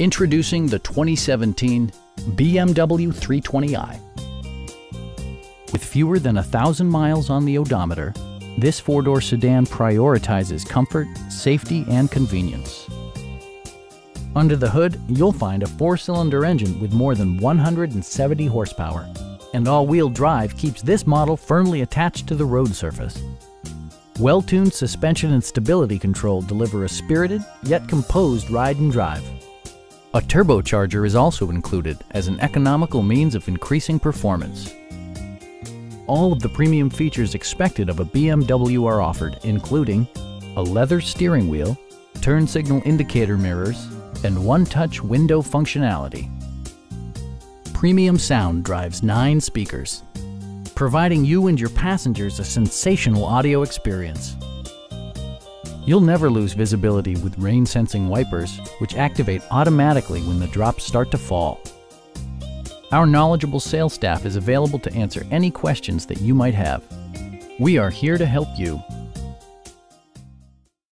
Introducing the 2017 BMW 320i. With fewer than a thousand miles on the odometer, this four-door sedan prioritizes comfort, safety, and convenience. Under the hood, you'll find a four-cylinder engine with more than 170 horsepower, and all-wheel drive keeps this model firmly attached to the road surface. Well-tuned suspension and stability control deliver a spirited yet composed ride and drive. A turbocharger is also included as an economical means of increasing performance. All of the premium features expected of a BMW are offered, including a leather steering wheel, turn signal indicator mirrors, and one-touch window functionality. Premium sound drives nine speakers, providing you and your passengers a sensational audio experience. You'll never lose visibility with rain-sensing wipers, which activate automatically when the drops start to fall. Our knowledgeable sales staff is available to answer any questions that you might have. We are here to help you